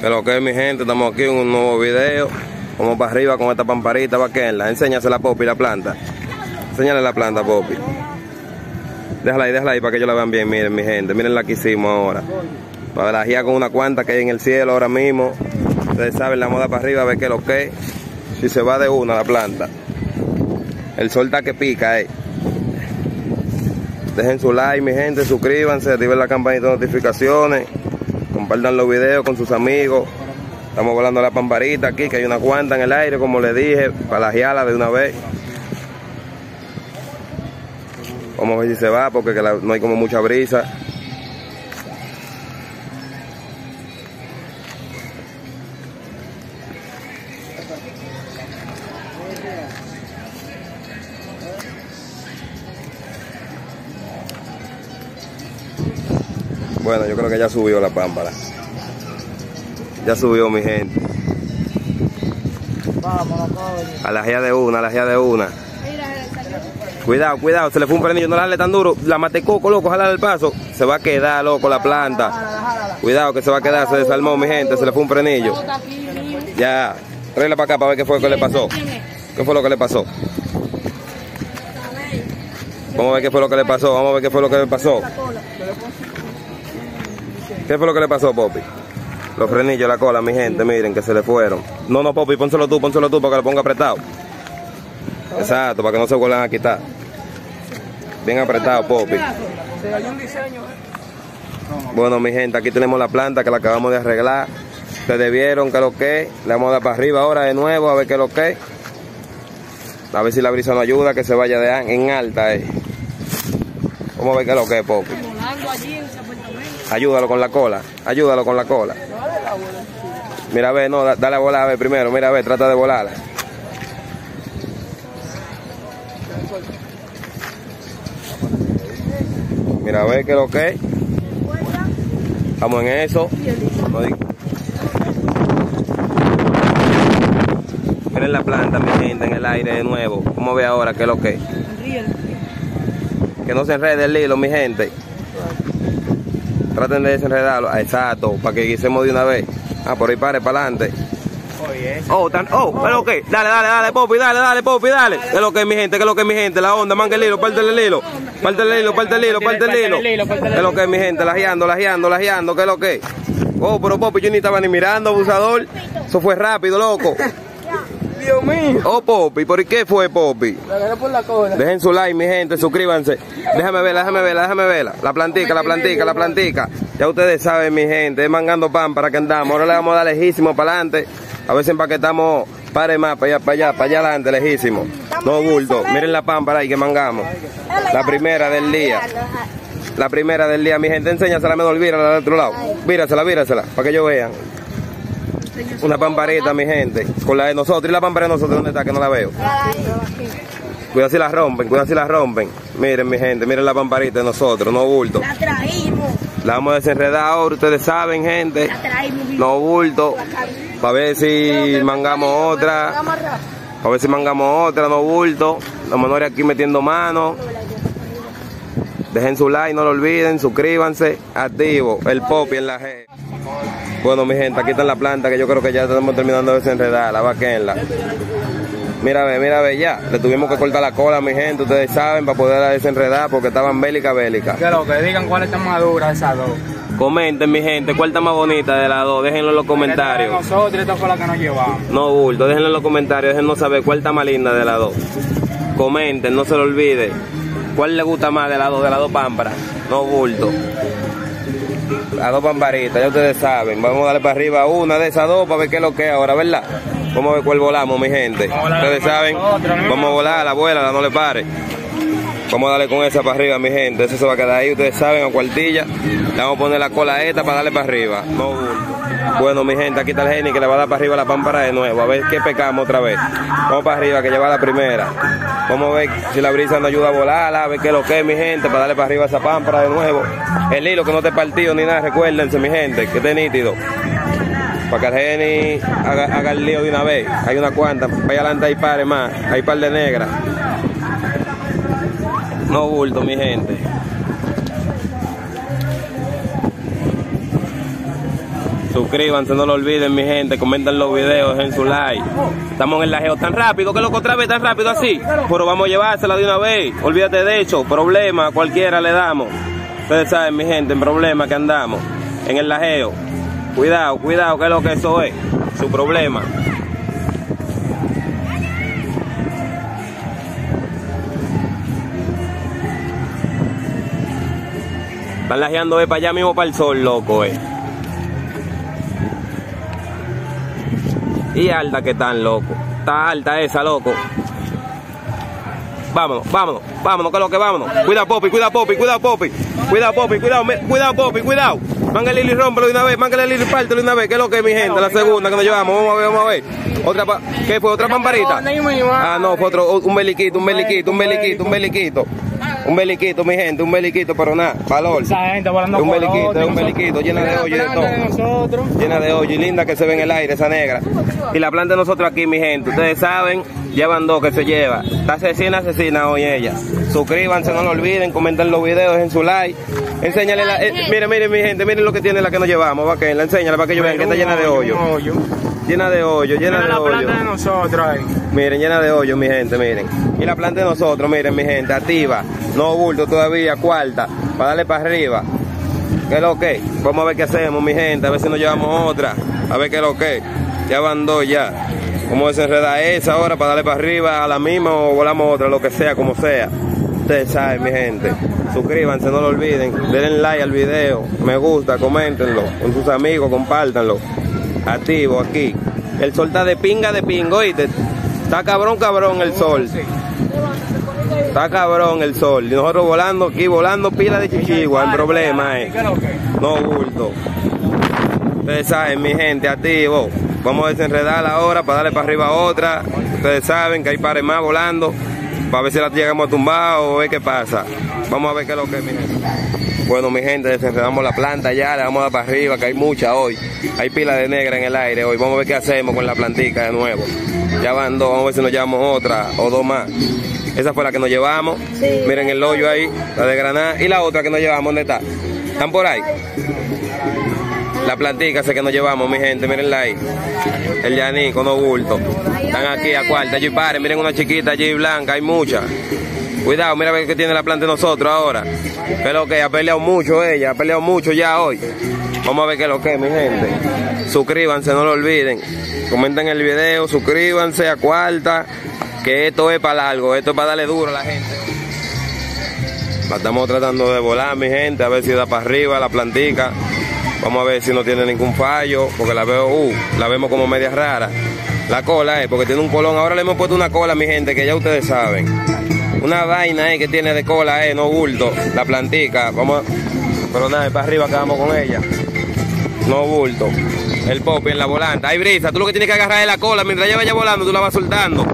Que lo que es mi gente, estamos aquí en un nuevo video. Vamos para arriba con esta pamparita vaquenla. Enséñasela Popi la planta. Enséñale la planta, Popi. Déjala ahí, déjala ahí para que ellos la vean bien. Miren, mi gente, miren la que hicimos ahora. Para la con una cuanta que hay en el cielo ahora mismo. Ustedes saben la moda para arriba, a ver qué lo que es. Si se va de una la planta. El sol está que pica, eh. Dejen su like, mi gente, suscríbanse, activen la campanita de notificaciones. Compartan los videos con sus amigos. Estamos volando la pamparita aquí, que hay una cuanta en el aire, como les dije, para la de una vez. Vamos a ver si se va, porque no hay como mucha brisa. Bueno, yo creo que ya subió la pámpara. Ya subió mi gente. A la de una, a la de una. Cuidado, cuidado, se le fue un frenillo, no la dale tan duro. La mate coco, loco, jala el paso. Se va a quedar, loco, la planta. Cuidado que se va a quedar, se desarmó mi gente, se le fue un frenillo. Ya, tráela para acá para ver qué fue lo que le pasó. ¿Qué fue lo que le pasó? Vamos a ver qué fue lo que le pasó, vamos a ver qué fue lo que le pasó. ¿Qué fue lo que le pasó, Popi? Los frenillos, la cola, mi gente, miren que se le fueron. No, no, Popi, pónselo tú, pónselo tú para que lo ponga apretado. Exacto, para que no se vuelvan a quitar. Bien apretado, Popi. Bueno, mi gente, aquí tenemos la planta que la acabamos de arreglar. Ustedes vieron que lo que Le vamos a dar para arriba ahora de nuevo a ver qué lo que A ver si la brisa no ayuda, que se vaya de en alta. Eh. Vamos a ver qué lo que es, Popi. Ayúdalo con la cola. Ayúdalo con la cola. Mira, a ver, no, dale a volar a ver primero. Mira, a ver, trata de volarla. Mira, a ver qué es lo que es. Estamos en eso. Miren la planta, mi gente, en el aire de nuevo. ¿Cómo ve ahora qué es lo que es? Que no se enrede el hilo, mi gente. Traten de desenredarlo. Ah, exacto, para que guisemos de una vez. Ah, por ahí pare, para adelante. Oh, tan, oh, pero qué, dale, dale, dale, Popi, dale, dale, Popi, dale. ¿Qué es lo que es mi gente? ¿Qué es lo que es mi gente? La onda, manga el hilo, parte el hilo, parte el hilo, parte el hilo, parte el hilo. ¿Qué es lo que es mi gente? Lajeando, lajeando, lajeando, ¿qué es lo que es? Oh, pero Popi, yo ni estaba ni mirando, abusador. Eso fue rápido, loco. Dios mío. Oh, Popi, ¿por qué fue Popi? por la cola. Dejen su like, mi gente, suscríbanse. Déjame verla, déjame verla, déjame verla. La plantica, la plantica, la plantica. Ya ustedes saben, mi gente, es mangando pan para que andamos. Ahora le vamos a dar lejísimo para adelante. A ver si empaquetamos pare más para allá, para allá, para allá adelante, lejísimo. No bulto. Miren la pan para ahí que mangamos. La primera del día. La primera del día, mi gente, enséñasela, me vírala del otro lado. Vírasela, vírasela, para que ellos vean. Una pamparita, mi gente. Con la de nosotros. ¿Y la pampara de nosotros dónde está? Que no la veo. Cuidado si la rompen, cuidado si la rompen. Miren, mi gente, miren la pamparita de nosotros, no bulto. La traímos. La vamos a desenredar ahora, ustedes saben, gente. La traímos. No bulto. Para ver si mangamos otra. Para ver si mangamos otra, no bulto. Los menores aquí metiendo manos. Dejen su like, no lo olviden, suscríbanse, activo, el pop y en la G. Bueno, mi gente, aquí está la planta que yo creo que ya estamos terminando de desenredar, la vaquenla. Mira, ve, mira, ve, ya. Le tuvimos que cortar la cola, mi gente, ustedes saben, para poder desenredar porque estaban bélica, bélica. Que lo que digan cuál está más dura esas dos. Comenten, mi gente, cuál está más bonita de las dos. Déjenlo en los comentarios. Nosotros, esta fue la que nos llevamos. No, bulto, déjenlo en los comentarios, déjenos saber cuál está más linda de las dos. Comenten, no se lo olvide. ¿Cuál le gusta más de las dos, de las dos pámparas? No, bulto a dos pamparitas, ya ustedes saben. Vamos a darle para arriba una de esas dos para ver qué es lo que es ahora, ¿verdad? Vamos a ver cuál volamos, mi gente. Ustedes saben, vamos a volar, la abuela, no le pare. Vamos a darle con esa para arriba, mi gente. Eso se va a quedar ahí, ustedes saben, a cuartilla. Le vamos a poner la cola esta para darle para arriba. No bueno, mi gente, aquí está el genio que le va a dar para arriba la pámpara de nuevo. A ver qué pecamos otra vez. Vamos para arriba, que lleva la primera. Vamos a ver si la brisa nos ayuda a volar, a ver qué es lo que es, mi gente, para darle para arriba esa pámpara de nuevo. El hilo que no te partido ni nada, recuérdense, mi gente, que esté nítido. Para que el genio haga, el lío de una vez. Hay una cuanta, vaya adelante hay pares más, hay par de negras. No bulto, mi gente. Suscríbanse, no lo olviden, mi gente. Comenten los videos, en su like. Estamos en el lajeo tan rápido, que loco otra tan rápido así. Pero vamos a llevársela de una vez. Olvídate de hecho, problema, cualquiera le damos. Ustedes saben, mi gente, en problema que andamos. En el lajeo. Cuidado, cuidado, que es lo que eso es. Su problema. Están lajeando de para allá mismo para el sol, loco, eh. Y alta que están, loco. Está alta esa, loco. Vámonos, vámonos, vámonos, que lo que vámonos. Cuidado, Popi, cuidado, Popi, cuidado, Popi. Cuidado, Popi, cuidado, cuidado, Popi, cuidado. Mángale Lili, rómpelo de una vez, mángale Lili, pártelo de una vez. ¿Qué es lo que es, mi gente? La segunda que nos llevamos. Vamos a ver, vamos a ver. Otra, pa ¿qué fue? ¿Otra pamparita? Ah, no, fue otro, un beliquito, un beliquito, un beliquito, un beliquito. Un beliquito, mi gente, un beliquito, pero nada, valor. Esa gente volando Un beliquito, es un beliquito, llena de hoyo y de todo. Llena de hoyo y linda que se ve en el aire, esa negra. Y la planta de nosotros aquí, mi gente, ustedes saben, llevan dos que se lleva. Está asesina, asesina hoy ella. Suscríbanse, no lo olviden, comenten los videos, en su like. Enséñale la, eh, miren, miren, mi gente, miren lo que tiene la que nos llevamos, va que la enséñale para que ellos vean que está llena de hoyo. Llena de hoyo, llena de la hoyo. planta de nosotros ahí. Miren, llena de hoyo, mi gente, miren. Y la planta de nosotros, miren, mi gente, activa. No bulto todavía, cuarta. Para darle para arriba. ¿Qué es lo que? Vamos a ver qué hacemos, mi gente. A ver si nos llevamos otra. A ver qué es lo que. Ya van dos ya. Vamos a desenredar esa ahora para darle para arriba a la misma o volamos otra, lo que sea, como sea. Ustedes saben, mi gente. Suscríbanse, no lo olviden. Denle like al video. Me gusta, coméntenlo. Con sus amigos, compártanlo. Activo aquí. El sol está de pinga de pingo, ¿oíste? Está cabrón, cabrón el sol. Está cabrón el sol. Y nosotros volando aquí, volando pila de chichigua. El problema es. No bulto. Ustedes saben, mi gente, activo. Vamos a desenredar ahora para darle para arriba otra. Ustedes saben que hay pares más volando. Para ver si la llegamos a tumbar o ver qué pasa. Vamos a ver qué es lo que es. Bueno, mi gente, desenredamos la planta ya, le vamos a dar para arriba, que hay mucha hoy. Hay pila de negra en el aire hoy. Vamos a ver qué hacemos con la plantica de nuevo. Ya van dos, vamos a ver si nos llevamos otra o dos más. Esa fue la que nos llevamos. Miren el hoyo ahí, la de Granada. Y la otra que nos llevamos, ¿dónde está? ¿Están por ahí? La plantica esa que nos llevamos, mi gente, mirenla ahí. El Yanico, no bulto. Están aquí a cuarta, allí paren, miren una chiquita allí blanca, hay muchas. Cuidado, mira qué tiene la planta nosotros ahora. Que es lo que ha peleado mucho ella, ha peleado mucho ya hoy. Vamos a ver qué es lo que es, mi gente. Suscríbanse, no lo olviden. Comenten el video, suscríbanse a cuarta. Que esto es para largo, esto es para darle duro a la gente. La estamos tratando de volar, mi gente, a ver si da para arriba la plantica. Vamos a ver si no tiene ningún fallo, porque la veo, uh, la vemos como media rara. La cola, eh, porque tiene un colón. Ahora le hemos puesto una cola, mi gente, que ya ustedes saben. Una vaina, eh, que tiene de cola, eh, no bulto. La plantica, vamos. Pero nada, para arriba quedamos con ella. No bulto. El pop en la volante. Hay brisa, tú lo que tienes que agarrar es la cola. Mientras ella vaya volando, tú la vas soltando.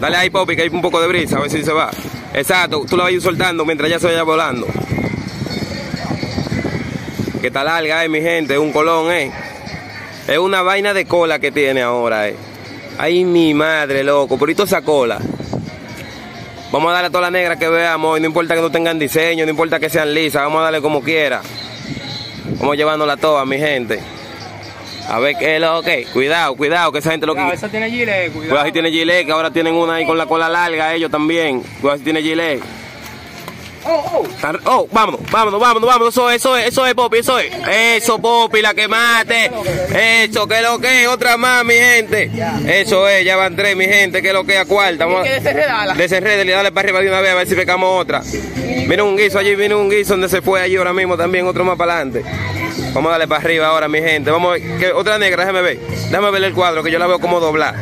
Dale ahí, Popi, que hay un poco de brisa, a ver si se va. Exacto, tú la vas soltando mientras ya se vaya volando. Que está larga, eh, mi gente, es un colón, eh. Es una vaina de cola que tiene ahora, eh. Ay, mi madre, loco, por esa cola. Vamos a darle a toda la negra que veamos, y no importa que no tengan diseño, no importa que sean lisas, vamos a darle como quiera. Vamos llevándola toda, mi gente. A ver qué es lo que. Cuidado, cuidado, que esa gente lo que. Cuidado, esa tiene gilet, Cuidado cuidado. si tiene gilet, que ahora tienen una ahí con la cola larga, ellos también. Cuidado si tiene gilet. Tan- Oh, vámonos, vámonos, vámonos, vámonos. Eso es, eso es, eso es, Popi, eso es. Eso, Popi, la que mate. Eso, que lo que es, otra más, mi gente. Eso es, ya van tres, mi gente, que lo que es a cuarta. Vamos a desenredele, dale para arriba de una vez a ver si pecamos otra. Miren un guiso allí, miren un guiso donde se fue allí ahora mismo también, otro más para adelante. Vamos a darle para arriba ahora, mi gente. Vamos a ver, que otra negra, déjame ver. Déjame ver el cuadro, que yo la veo como doblar.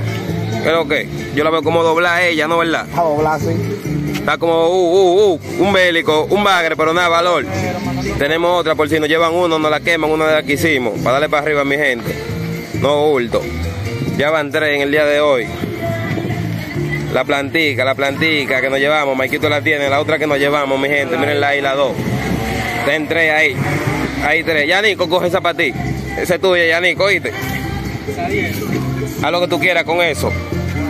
¿Qué es lo que? Yo la veo como doblar ella, ¿no verdad? A doblar, sí. Está como uh, uh, uh, un bélico, un bagre, pero nada, valor. Tenemos otra, por si nos llevan uno, nos la queman, una de las que hicimos, para darle para arriba mi gente. No bulto. Ya van tres en el día de hoy. La plantica, la plantica que nos llevamos, Maikito la tiene, la otra que nos llevamos, mi gente, mírenla ahí, la dos. Ten tres ahí. Ahí tres. Yanico, coge esa para ti. Esa es tuya, Yanico, oíste. Haz lo que tú quieras con eso.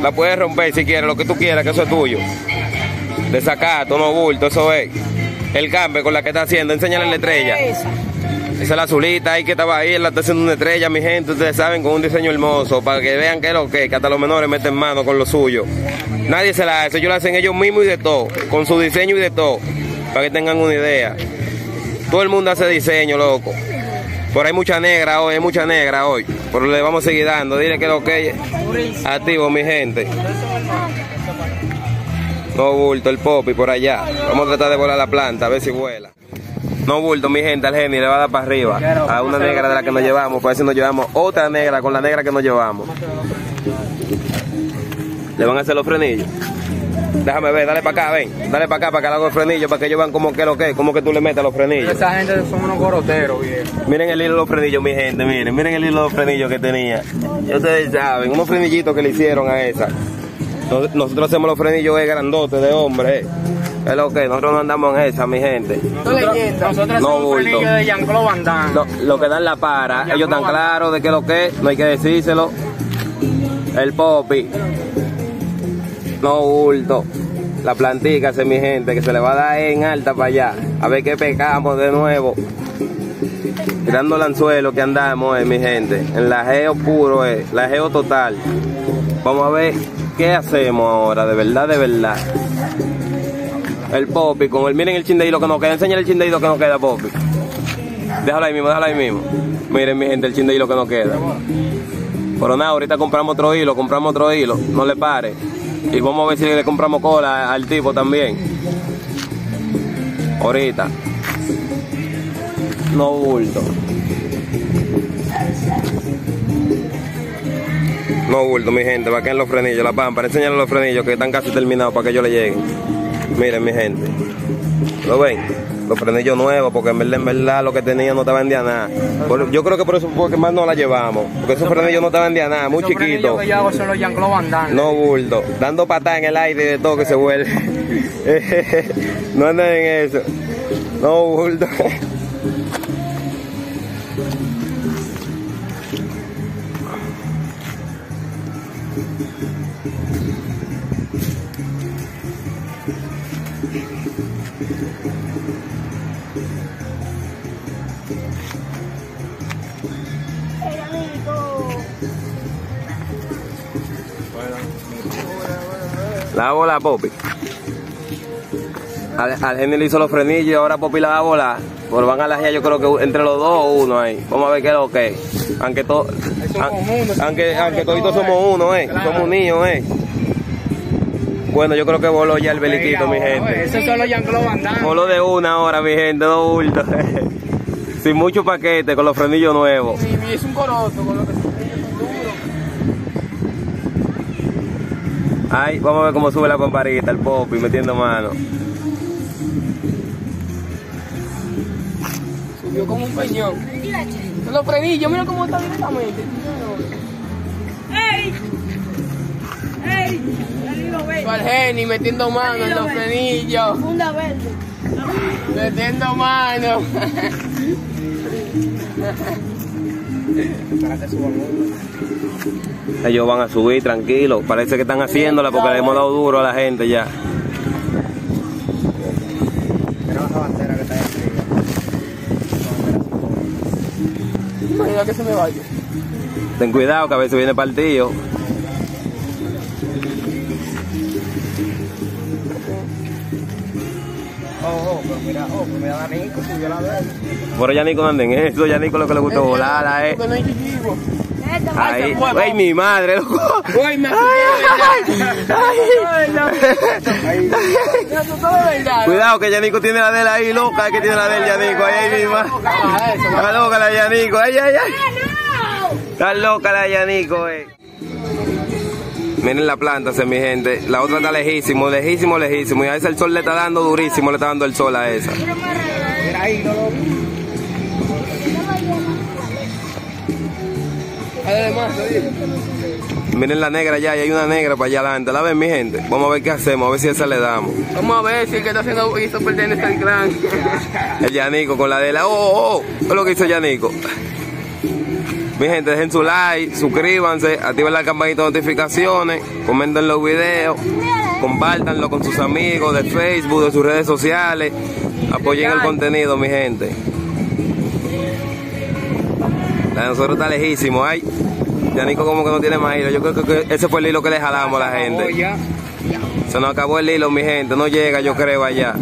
La puedes romper si quieres, lo que tú quieras, que eso es tuyo. Desacato, no bulto, eso es. El cambio con la que está haciendo, enséñale la estrella. Esa es la azulita ahí que estaba ahí, la está haciendo una estrella, mi gente, ustedes saben, con un diseño hermoso, para que vean que es lo que, que hasta los menores meten mano con lo suyo. Nadie se la hace, ellos la hacen ellos mismos y de todo, con su diseño y de todo, para que tengan una idea. Todo el mundo hace diseño, loco. Por ahí hay mucha negra hoy, hay mucha negra hoy. Pero le vamos a seguir dando. Dile que lo que es activo, mi gente. No bulto el popi por allá. Vamos a tratar de volar la planta, a ver si vuela. No bulto, mi gente, al genio le va a dar para arriba. A una negra de la que nos llevamos. Por eso nos llevamos otra negra con la negra que nos llevamos. Le van a hacer los frenillos. Déjame ver, dale para acá, ven. Dale para acá para que le haga el frenillo, para que ellos vean como que lo que, como que tú le metas los frenillos. Esa gente son unos coroteros, viejo. Miren el hilo de los frenillos, mi gente, miren, miren el hilo de los frenillos que tenía. Ustedes saben, unos frenillitos que le hicieron a esa. Nos- Nosotros hacemos los frenillos grandotes de hombre, eh. Es lo que, nosotros no andamos en esa, mi gente. Nosotros, nosotros No, somos frenillos de Jean-Claude Van Damme. Lo, lo que dan la para, ellos están claros de que lo que, es, no hay que decírselo. El popi. No bulto. La plantica, mi gente, que se le va a dar en alta para allá. A ver qué pecamos de nuevo. Tirando el anzuelo que andamos, eh, mi gente. En la geo puro, eh. La geo total. Vamos a ver qué hacemos ahora, de verdad, de verdad. El popi, con el, miren el chindeído que nos queda. Enseña el chindeído que nos queda, popi. Déjalo ahí mismo, déjalo ahí mismo. Miren, mi gente, el chindeído que nos queda. Pero nada, ahorita compramos otro hilo, compramos otro hilo. No le pare. Y vamos a ver si le compramos cola al tipo también. Ahorita. No bulto. No bulto, mi gente. Va a los frenillos, la pámpara. Enséñale los frenillos que están casi terminados para que ellos le lleguen. Miren, mi gente. ¿Lo ven? Los frenillos nuevos, porque en verdad, en verdad lo que tenía no te vendía nada. Por- yo creo que por eso fue que más no la llevamos. Porque esos frenillos no te vendían nada, muy Esos frenillos chiquitos. que yo hago son los Jean-Claude Van Damme. No bulto, dando patada en el aire de todo que se vuelve. no anden en eso. No bulto. La bola Popi. Al, al genio le hizo los frenillos y ahora Popi la va a volar. Pero van a la yo creo que entre los dos o uno ahí. Vamos a ver qué es lo que es. Aunque todo. somos uno, Aunque, aunque toditos todo, somos uno, eh. Claro. Somos niños, eh. Bueno, yo creo que voló ya el beliquito, mi gente. Esos son los Jean-Claude Van Damme. Voló de una hora, mi gente, dos bultos. Sin mucho paquete, con los frenillos nuevos. Y, y es un coroto con lo que Ay, vamos a ver cómo sube la pamparita, el Popi metiendo mano. Subió como un peñón. Son los frenillos, mira cómo está directamente. ¡Ey! ¡Ey! Al Geni metiendo mano en los frenillos. Funda verde. Metiendo mano. Ellos van a subir tranquilos. Parece que están haciéndola porque le hemos dado duro a la gente ya. Imagina que se me vaya. Ten cuidado que a veces viene partido. Oh, oh, pero mira, oh, pero la. Pero ya Nico no anda en eso, ya Nico lo que le gusta volar, eh. Ahí, ay mi madre, loco. Uy, me. Cuidado que Yanico tiene la de él ahí, loca, que tiene la de él, Yanico, ay, ay, mi madre. Ah, Está loca la Yanico, ay, ay, ay. Está loca la Yanico, eh. Miren la planta, mi gente. La otra está lejísimo, lejísimo, lejísimo. Y a esa el sol le está dando durísimo, le está dando el sol a esa. Miren la negra ya, y hay una negra para allá adelante. La ven, mi gente. Vamos a ver qué hacemos, a ver si a esa le damos. Vamos a ver si el que está haciendo hizo pertenece al clan. El Yanico con la de la. Oh, oh, oh. ¿Qué es lo que hizo Yanico? Mi gente, dejen su like, suscríbanse, activen la campanita de notificaciones, comenten los videos, compártanlo con sus amigos de Facebook, de sus redes sociales, apoyen el contenido, mi gente. La de nosotros está lejísimo, ay. Yanico como que no tiene más hilo. Yo creo que ese fue el hilo que le jalamos a la gente. Se nos acabó el hilo, mi gente. No llega, yo creo, allá.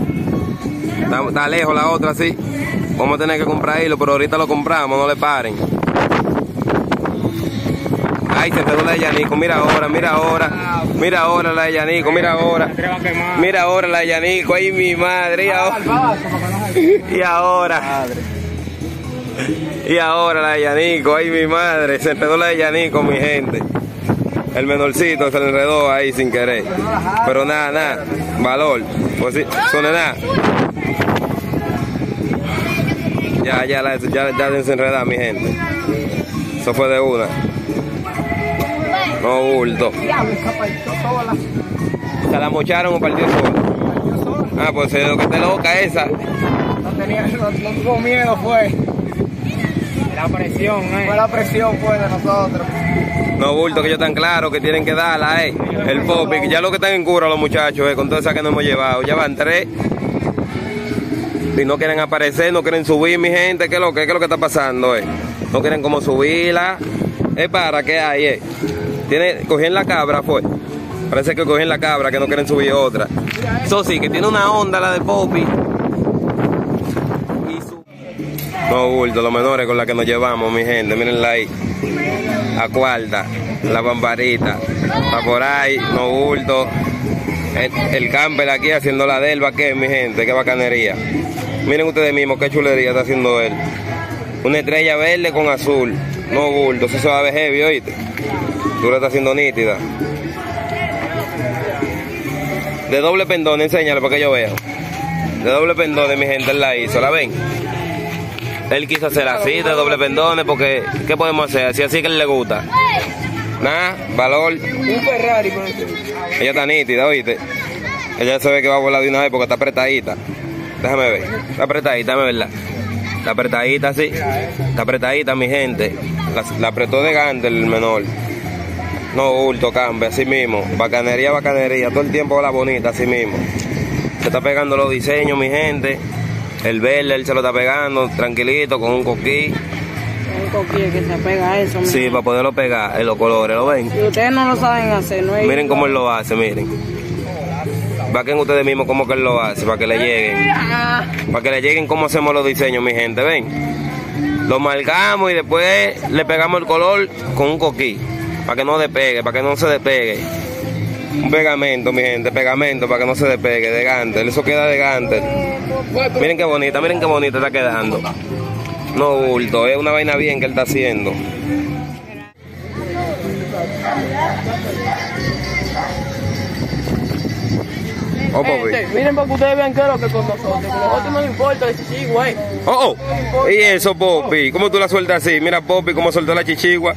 Está, está lejos la otra, sí. Vamos a tener que comprar hilo, pero ahorita lo compramos, no le paren. Ay, se te la de Yanico, mira ahora, mira ahora. Mira ahora la de Yanico, mira ahora. Mira ahora la de Yanico, ay mi madre. Y ahora. Y ahora. La de Yanico, ay mi madre. Se enredó la de Yanico, mi gente. El menorcito se le enredó ahí sin querer. Pero nada, nada. Valor. Pues sí, son nada. Ya, ya, la, ya, ya desenredada, mi gente. Eso fue de una. No bulto. Se la mocharon o partió solo. Ah, pues es lo que te loca esa. No tenía, no, no tuvo miedo fue. La presión, eh. Fue la presión fue de nosotros. No bulto que ellos están claros que tienen que darla, eh. El popi, ya lo que están en cura los muchachos, eh, con toda esa que nos hemos llevado. Ya van tres. Y no quieren aparecer, no quieren subir, mi gente. ¿Qué es lo que, qué es lo que está pasando, eh? No quieren como subirla. Es para qué hay, eh. Tiene, cogían la cabra, fue. Parece que cogían la cabra, que no quieren subir otra. Eso sí, que tiene una onda la de Popi. Y su... No, bulto, los menores con la que nos llevamos, mi gente. Mírenla ahí. A cuarta, la bambarita. Está por ahí, no bulto. El, el camper aquí haciendo la del que mi gente, qué bacanería. Miren ustedes mismos qué chulería está haciendo él. Una estrella verde con azul. No bulto, eso se va a ver heavy, oíste. Tú la estás haciendo nítida. De doble pendón, enséñale para que yo vea. De doble pendón, mi gente, él la hizo, ¿la ven? Él quiso hacer así, de doble pendones, porque ¿qué podemos hacer? Así así que él le gusta. Nada, valor. Un Ferrari con. Ella está nítida, oíste. Ella se ve que va a volar de una vez porque está apretadita. Déjame ver. Está apretadita, déjame verla. Está apretadita, sí. Está apretadita, mi gente. La, la apretó de gante el menor. No bulto, cambia, así mismo. Bacanería, bacanería. Todo el tiempo la bonita, así mismo. Se está pegando los diseños, mi gente. El verde, él se lo está pegando, tranquilito, con un coquí. Un coquillo que se pega a eso. Sí, para poderlo pegar en los colores, ¿lo ven? Y ustedes no lo saben hacer, no. Miren cómo él lo hace, miren. Vaquen ustedes mismos cómo que él lo hace, para que le lleguen. Para que le lleguen cómo hacemos los diseños, mi gente, ven. Lo marcamos y después le pegamos el color con un coquí. Para que no despegue, para que no se despegue. Un pegamento, mi gente, pegamento para que no se despegue de gantel. Eso queda de gantel. Miren qué bonita, miren qué bonita está quedando. No bulto, es una vaina bien que él está haciendo. Oh, miren para que ustedes vean qué es lo que con nosotros. Con nosotros no nos importa el chichigua, eh. Oh, oh. Y eso, Popi. ¿Cómo tú la sueltas así? Mira, Popi, cómo soltó la chichigua.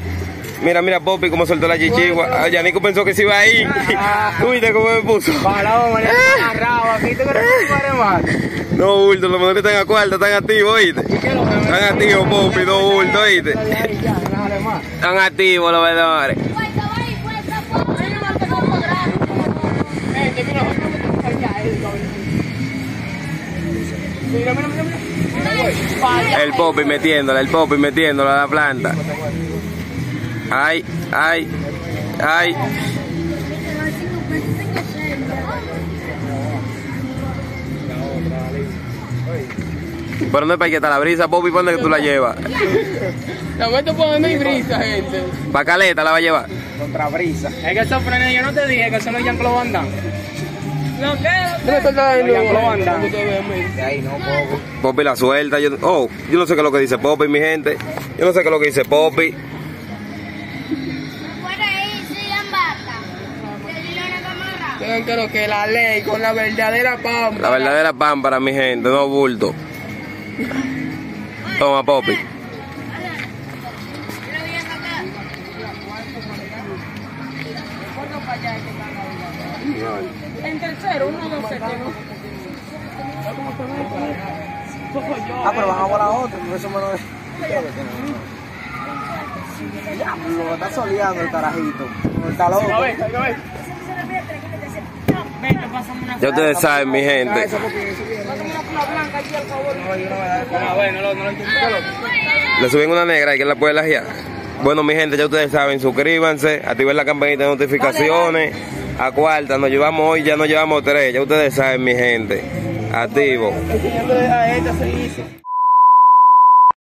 Mira, mira, Popi, cómo soltó la chichigua. Ah, Yanico pensó que se iba ahí. ¿Tú viste cómo me puso? Parado, me agarrado. Aquí te crees que. No, bulto, los menores están a cuarta, están activos, ¿oíste? Están activos, Popi, no bulto, ¿oíste? Están activos los menores. Mira, mira, mira, mira. El Popi metiéndola, el Popi metiéndola a la planta. Ay, ay, ay. Pero no es para que está la brisa, Popi, ¿por dónde que tú la llevas? La meto por donde hay brisa, gente. ¿Pa' caleta la va a llevar? Contra brisa. Es que esos frenes, yo no te dije que eso no es Jean-Claude Van Damme. No, ¿qué? ¿Dónde está el No, Jean-Claude Van Damme. Ahí no poco. Popi la suelta. Yo, oh, yo no sé qué es lo que dice Popi, mi gente. Yo no sé qué es lo que dice Popi. Claro que la ley con la verdadera pampa. La verdadera pámpara, mi gente, no bulto. Toma, sacar. En tercero, uno no sé qué no. Ah, pero van a volar otro, por eso me lo Diablo, está soleando el carajito. Está loco. Ya ustedes saben, mi gente. Le suben una negra y que la puede lajear. Bueno, mi gente, ya ustedes saben, suscríbanse, activen la campanita de notificaciones. A cuarta, nos llevamos hoy, ya nos llevamos tres. Ya ustedes saben, mi gente. Activo.